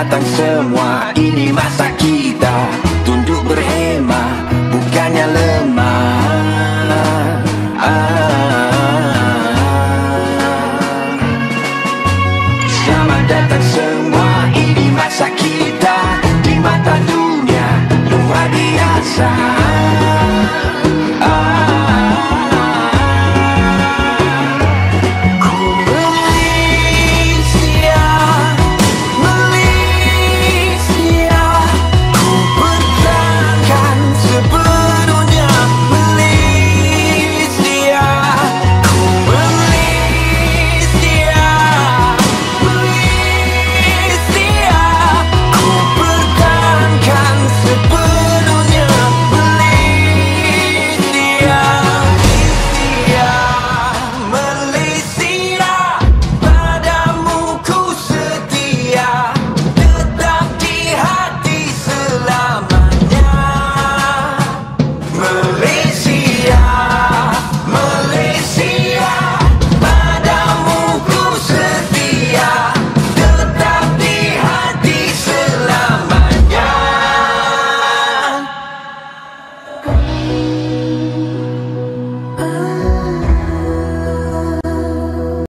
datang semua. Ini masa